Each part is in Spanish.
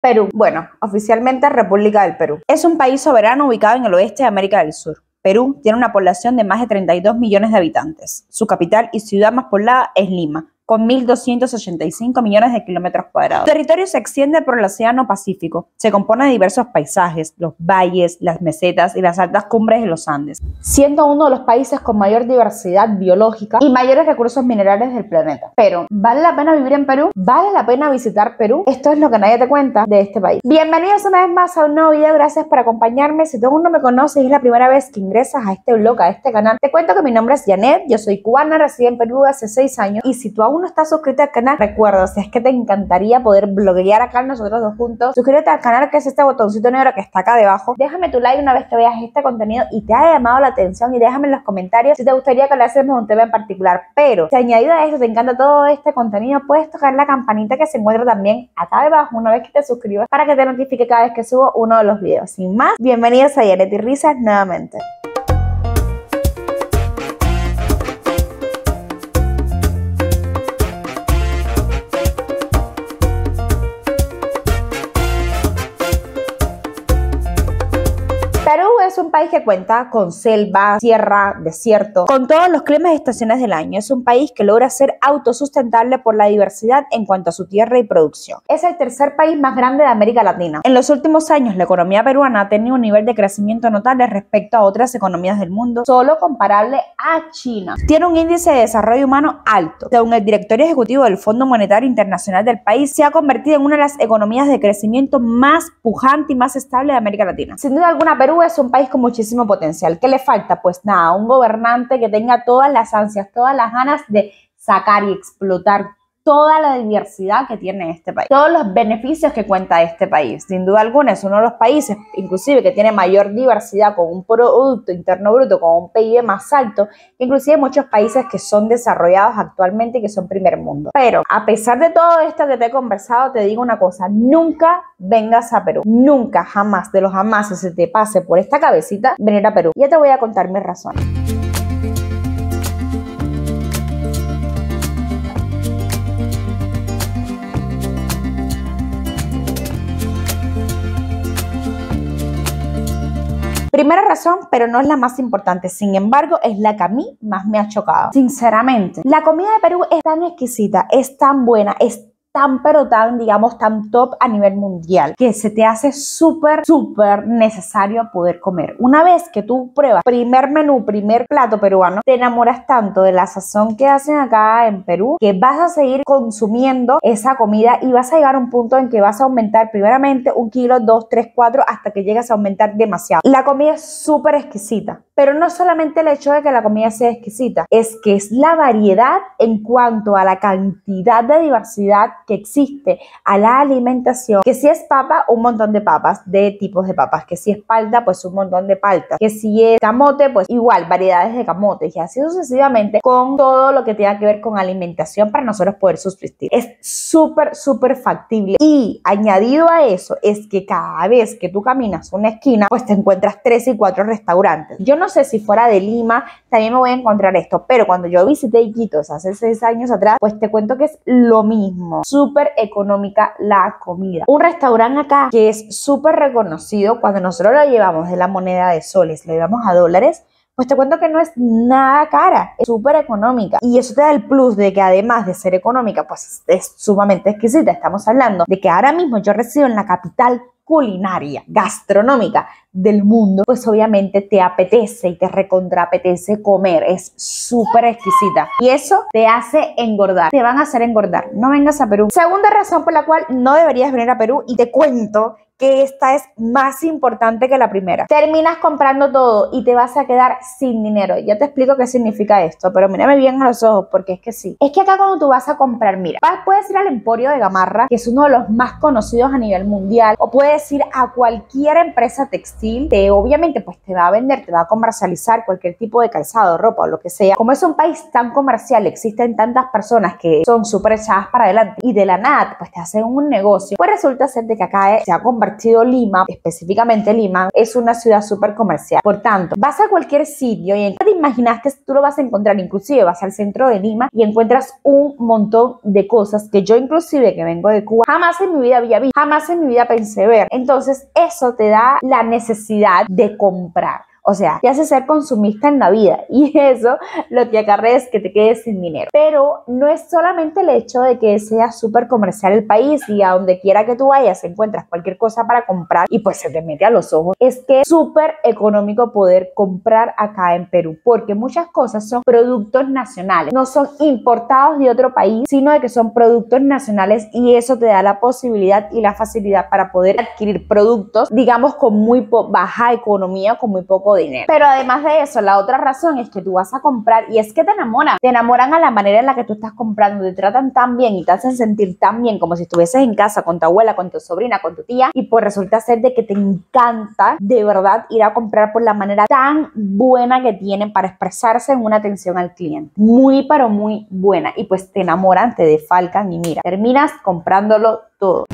Perú. Bueno, oficialmente República del Perú. Es un país soberano ubicado en el oeste de América del Sur. Perú tiene una población de más de 32 millones de habitantes. Su capital y ciudad más poblada es Lima, con 1.285 millones de kilómetros cuadrados. Territorio se extiende por el Océano Pacífico. Se compone de diversos paisajes, los valles, las mesetas y las altas cumbres de los Andes, siendo uno de los países con mayor diversidad biológica y mayores recursos minerales del planeta. Pero, ¿vale la pena vivir en Perú? ¿Vale la pena visitar Perú? Esto es lo que nadie te cuenta de este país. Bienvenidos una vez más a un nuevo video. Gracias por acompañarme. Si tú aún no me conoces y es la primera vez que ingresas a este blog, a este canal, te cuento que mi nombre es Janet. Yo soy cubana, reside en Perú hace 6 años. Y si tú aún no estás suscrito al canal, recuerda, si es que te encantaría poder bloguear acá nosotros dos juntos, suscríbete al canal que es este botoncito negro que está acá debajo. Déjame tu like una vez que veas este contenido y te haya llamado la atención y déjame en los comentarios si te gustaría que le hacemos un tema en particular. Pero si añadido a eso te encanta todo este contenido, puedes tocar la campanita que se encuentra también acá debajo una vez que te suscribas para que te notifique cada vez que subo uno de los videos. Sin más, bienvenidos a Yaret y Risas nuevamente. Un país que cuenta con selva, sierra, desierto, con todos los climas y estaciones del año. Es un país que logra ser autosustentable por la diversidad en cuanto a su tierra y producción. Es el tercer país más grande de América Latina. En los últimos años, la economía peruana ha tenido un nivel de crecimiento notable respecto a otras economías del mundo, solo comparable a China. Tiene un índice de desarrollo humano alto. Según el directorio ejecutivo del Fondo Monetario Internacional del país, se ha convertido en una de las economías de crecimiento más pujante y más estable de América Latina. Sin duda alguna, Perú es un país con muchísimo potencial. ¿Qué le falta? Pues nada, un gobernante que tenga todas las ansias, todas las ganas de sacar y explotar toda la diversidad que tiene este país, todos los beneficios que cuenta este país. Sin duda alguna es uno de los países, inclusive, que tiene mayor diversidad con un Producto Interno Bruto, con un PIB más alto, que inclusive muchos países que son desarrollados actualmente y que son primer mundo. Pero a pesar de todo esto que te he conversado, te digo una cosa, nunca vengas a Perú, nunca, jamás, de los jamás se te pase por esta cabecita venir a Perú. Ya te voy a contar mis razones. Primera razón, pero no es la más importante, sin embargo, es la que a mí más me ha chocado. Sinceramente, la comida de Perú es tan exquisita, es tan buena, es tan pero tan, digamos, tan top a nivel mundial, que se te hace súper, súper necesario poder comer. Una vez que tú pruebas primer menú, primer plato peruano, te enamoras tanto de la sazón que hacen acá en Perú, que vas a seguir consumiendo esa comida y vas a llegar a un punto en que vas a aumentar primeramente un kilo, dos, tres, cuatro, hasta que llegas a aumentar demasiado. La comida es súper exquisita, pero no solamente el hecho de que la comida sea exquisita, es que es la variedad en cuanto a la cantidad de diversidad que existe a la alimentación, que si es papa, un montón de papas, de tipos de papas, que si es palta, pues un montón de paltas, que si es camote, pues igual, variedades de camotes y así sucesivamente con todo lo que tenga que ver con alimentación para nosotros poder subsistir. Es súper, súper factible y añadido a eso es que cada vez que tú caminas una esquina, pues te encuentras tres y cuatro restaurantes. Yo no sé si fuera de Lima, también me voy a encontrar esto, pero cuando yo visité Iquitos hace seis años atrás, pues te cuento que es lo mismo súper económica la comida. Un restaurante acá que es súper reconocido cuando nosotros lo llevamos de la moneda de soles, lo llevamos a dólares, pues te cuento que no es nada cara, es súper económica. Y eso te da el plus de que además de ser económica, pues es sumamente exquisita. Estamos hablando de que ahora mismo yo resido en la capital culinaria, gastronómica del mundo, pues obviamente te apetece y te recontra apetece comer. Es súper exquisita. Y eso te hace engordar. Te van a hacer engordar. No vengas a Perú. Segunda razón por la cual no deberías venir a Perú y te cuento que esta es más importante que la primera. Terminas comprando todo y te vas a quedar sin dinero. Ya te explico qué significa esto, pero mírame bien a los ojos porque es que sí. Es que acá cuando tú vas a comprar, mira, puedes ir al Emporio de Gamarra, que es uno de los más conocidos a nivel mundial, o puedes ir a cualquier empresa textil que obviamente pues te va a vender, te va a comercializar cualquier tipo de calzado, ropa o lo que sea. Como es un país tan comercial, existen tantas personas que son súper echadas para adelante y de la nada pues te hacen un negocio, pues resulta ser de que acá se ha convertido Lima, específicamente Lima, es una ciudad súper comercial. Por tanto, vas a cualquier sitio y te imaginaste, tú lo vas a encontrar, inclusive vas al centro de Lima y encuentras un montón de cosas que yo inclusive que vengo de Cuba, jamás en mi vida había visto, jamás en mi vida pensé ver. Entonces, eso te da la necesidad de comprar. O sea, te hace ser consumista en la vida y eso lo que acarrea es que te quedes sin dinero. Pero no es solamente el hecho de que sea súper comercial el país y a donde quiera que tú vayas encuentras cualquier cosa para comprar y pues se te mete a los ojos. Es que es súper económico poder comprar acá en Perú porque muchas cosas son productos nacionales, no son importados de otro país, sino de que son productos nacionales y eso te da la posibilidad y la facilidad para poder adquirir productos, digamos, con muy baja economía, con muy poco dinero. Pero además de eso, la otra razón es que tú vas a comprar y es que te enamoran. Te enamoran a la manera en la que tú estás comprando, te tratan tan bien y te hacen sentir tan bien como si estuvieses en casa con tu abuela, con tu sobrina, con tu tía y pues resulta ser de que te encanta de verdad ir a comprar por la manera tan buena que tienen para expresarse en una atención al cliente. Muy pero muy buena y pues te enamoran, te defalcan y mira, terminas comprándolo todo.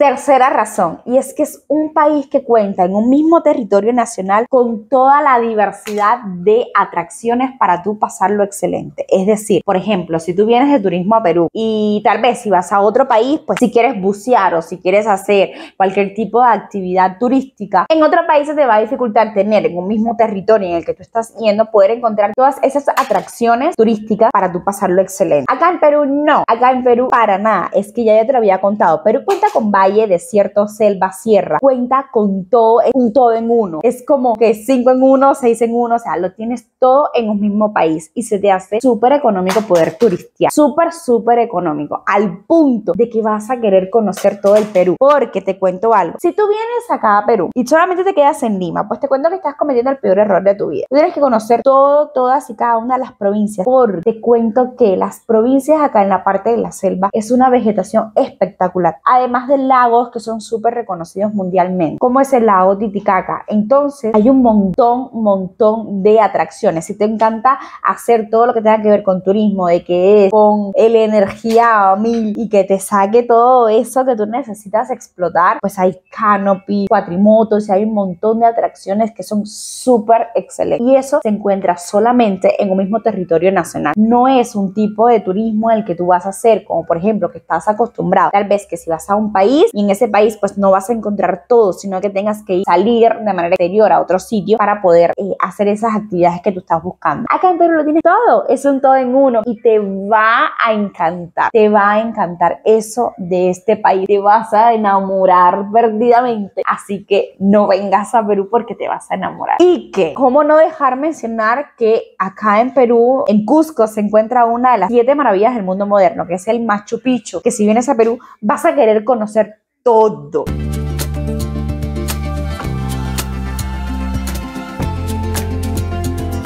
Tercera razón, y es que es un país que cuenta en un mismo territorio nacional con toda la diversidad de atracciones para tú pasarlo excelente. Es decir, por ejemplo, si tú vienes de turismo a Perú y tal vez si vas a otro país, pues si quieres bucear o si quieres hacer cualquier tipo de actividad turística, en otro país se te va a dificultar tener en un mismo territorio en el que tú estás yendo, poder encontrar todas esas atracciones turísticas para tú pasarlo excelente. Acá en Perú no, acá en Perú para nada, es que ya, ya te lo había contado, Perú cuenta con varios desierto, selva, sierra. Cuenta con todo, un todo en uno. Es como que cinco en uno, seis en uno, o sea, lo tienes todo en un mismo país y se te hace súper económico poder turistear. Súper, súper económico, al punto de que vas a querer conocer todo el Perú. Porque te cuento algo, si tú vienes acá a Perú y solamente te quedas en Lima, pues te cuento que estás cometiendo el peor error de tu vida. tienes que conocer todo, todas y cada una de las provincias. Porque te cuento que las provincias acá en la parte de la selva es una vegetación espectacular. Además del lagos que son súper reconocidos mundialmente, como es el lago Titicaca. Entonces, hay un montón, montón de atracciones. Si te encanta hacer todo lo que tenga que ver con turismo, de que es con el energía mil y que te saque todo eso que tú necesitas explotar, pues hay canopy, cuatrimotos y hay un montón de atracciones que son súper excelentes. Y eso se encuentra solamente en un mismo territorio nacional. No es un tipo de turismo el que tú vas a hacer, como por ejemplo que estás acostumbrado. Tal vez que si vas a un país y en ese país pues no vas a encontrar todo, sino que tengas que salir de manera exterior a otro sitio para poder eh, hacer esas actividades que tú estás buscando. Acá en Perú lo tienes todo, es un todo en uno y te va a encantar, te va a encantar eso de este país, te vas a enamorar perdidamente, así que no vengas a Perú porque te vas a enamorar. Y que, ¿cómo no dejar mencionar que acá en Perú, en Cusco, se encuentra una de las siete maravillas del mundo moderno, que es el Machu Picchu, que si vienes a Perú vas a querer conocer todo.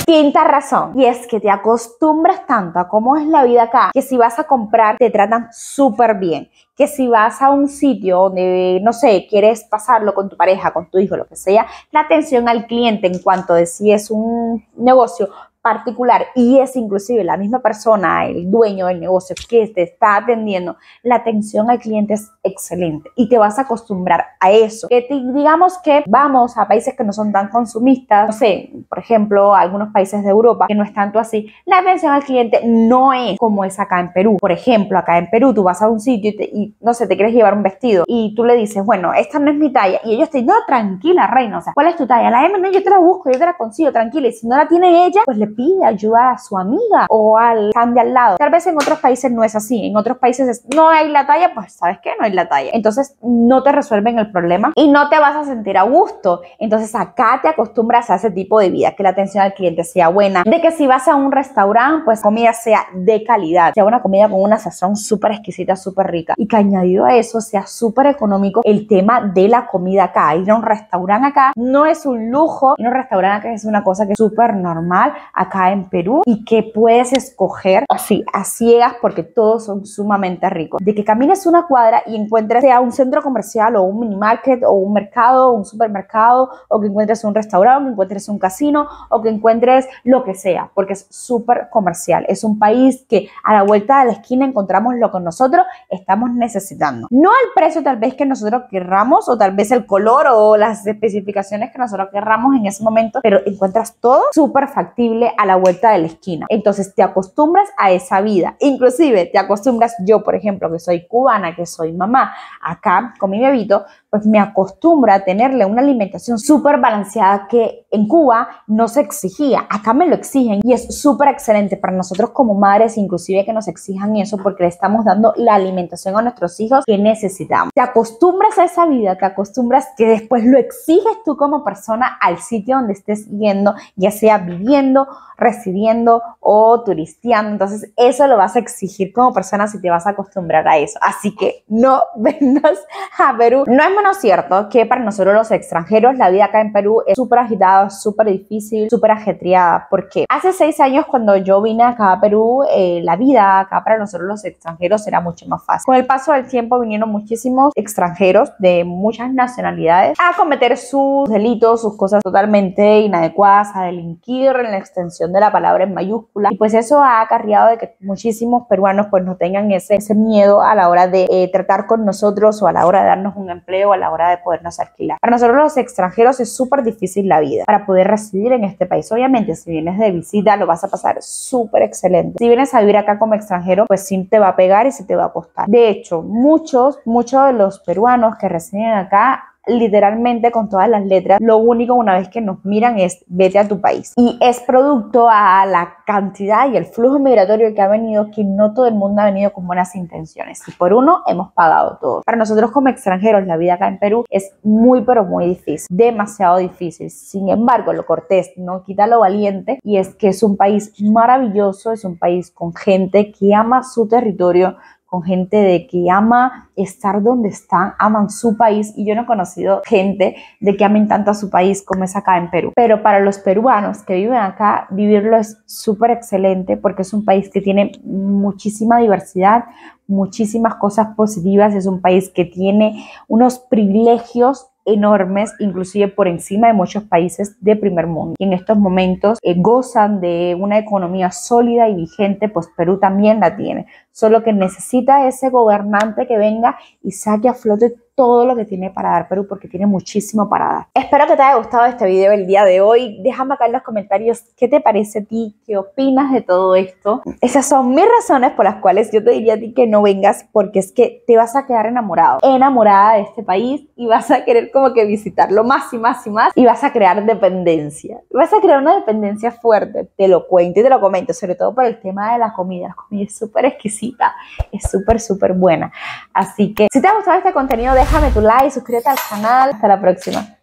Quinta razón, y es que te acostumbras tanto a cómo es la vida acá, que si vas a comprar te tratan súper bien, que si vas a un sitio donde, no sé, quieres pasarlo con tu pareja, con tu hijo, lo que sea, la atención al cliente en cuanto de si es un negocio particular y es inclusive la misma persona, el dueño del negocio que te está atendiendo, la atención al cliente es excelente y te vas a acostumbrar a eso. Que digamos que vamos a países que no son tan consumistas, no sé, por ejemplo, algunos países de Europa que no es tanto así, la atención al cliente no es como es acá en Perú. Por ejemplo, acá en Perú tú vas a un sitio y, no sé, te quieres llevar un vestido y tú le dices, bueno, esta no es mi talla y ellos te dicen, no, tranquila, reina, o sea, ¿cuál es tu talla? La M, no, yo te la busco, yo te la consigo, tranquila. Y si no la tiene ella, pues le pide ayuda a su amiga o al fan de al lado. Tal vez en otros países no es así. En otros países no hay la talla, pues sabes qué, no hay la talla. Entonces no te resuelven el problema y no te vas a sentir a gusto. Entonces acá te acostumbras a ese tipo de vida, que la atención al cliente sea buena, de que si vas a un restaurante, pues comida sea de calidad, sea una comida con una sazón súper exquisita, súper rica y que añadido a eso sea súper económico el tema de la comida acá. Ir a un restaurante acá no es un lujo, ir a un restaurante acá es una cosa que es súper normal. Acá en Perú y que puedes escoger así, a ciegas, porque todos son sumamente ricos. De que camines una cuadra y encuentres sea un centro comercial o un mini market o un mercado o un supermercado o que encuentres un restaurante, que encuentres un casino o que encuentres lo que sea, porque es súper comercial. Es un país que a la vuelta de la esquina encontramos lo que nosotros estamos necesitando. No al precio tal vez que nosotros querramos o tal vez el color o las especificaciones que nosotros querramos en ese momento, pero encuentras todo súper factible a la vuelta de la esquina. Entonces te acostumbras a esa vida. Inclusive te acostumbras, yo por ejemplo, que soy cubana, que soy mamá, acá con mi bebito, pues me acostumbro a tenerle una alimentación súper balanceada que en Cuba no se exigía. Acá me lo exigen y es súper excelente para nosotros como madres, inclusive que nos exijan eso porque le estamos dando la alimentación a nuestros hijos que necesitamos. Te acostumbras a esa vida, te acostumbras que después lo exiges tú como persona al sitio donde estés yendo, ya sea viviendo, residiendo o turisteando. Entonces eso lo vas a exigir como persona si te vas a acostumbrar a eso. Así que no vengas a Perú. No es menos cierto que para nosotros los extranjeros la vida acá en Perú es súper agitada, súper difícil, súper ajetreada. Porque hace seis años cuando yo vine acá a Perú, eh, la vida acá para nosotros los extranjeros era mucho más fácil. Con el paso del tiempo vinieron muchísimos extranjeros de muchas nacionalidades a cometer sus delitos, sus cosas totalmente inadecuadas, a delinquir en la extensión de la palabra en mayúscula. Y pues eso ha acarreado de que muchísimos peruanos pues no tengan ese, ese miedo a la hora de eh, tratar con nosotros o a la hora de darnos un empleo, a la hora de podernos alquilar. Para nosotros los extranjeros es súper difícil la vida para poder residir en este país. Obviamente, si vienes de visita, lo vas a pasar súper excelente. Si vienes a vivir acá como extranjero, pues sí te va a pegar y sí te va a costar. De hecho, muchos, muchos de los peruanos que residen acá literalmente con todas las letras, lo único una vez que nos miran es vete a tu país. Y es producto a la cantidad y el flujo migratorio que ha venido que no todo el mundo ha venido con buenas intenciones. Y por uno hemos pagado todo. Para nosotros como extranjeros la vida acá en Perú es muy pero muy difícil, demasiado difícil. Sin embargo, lo cortés no quita lo valiente y es que es un país maravilloso, es un país con gente que ama su territorio, con gente de que ama estar donde están, aman su país y yo no he conocido gente de que amen tanto a su país como es acá en Perú. Pero para los peruanos que viven acá, vivirlo es súper excelente porque es un país que tiene muchísima diversidad, muchísimas cosas positivas, es un país que tiene unos privilegios enormes, inclusive por encima de muchos países de primer mundo. Y en estos momentos eh, gozan de una economía sólida y vigente, pues Perú también la tiene. Solo que necesita ese gobernante que venga y saque a flote todo lo que tiene para dar Perú porque tiene muchísimo para dar. Espero que te haya gustado este video el día de hoy. Déjame acá en los comentarios qué te parece a ti, qué opinas de todo esto. Esas son mis razones por las cuales yo te diría a ti que no vengas porque es que te vas a quedar enamorado, enamorada de este país y vas a querer como que visitarlo más y más y más y vas a crear dependencia. Vas a crear una dependencia fuerte, te lo cuento y te lo comento, sobre todo por el tema de la comida. La comida es súper exquisita, es súper, súper buena. Así que si te ha gustado este contenido, déjame tu like, suscríbete al canal. Hasta la próxima.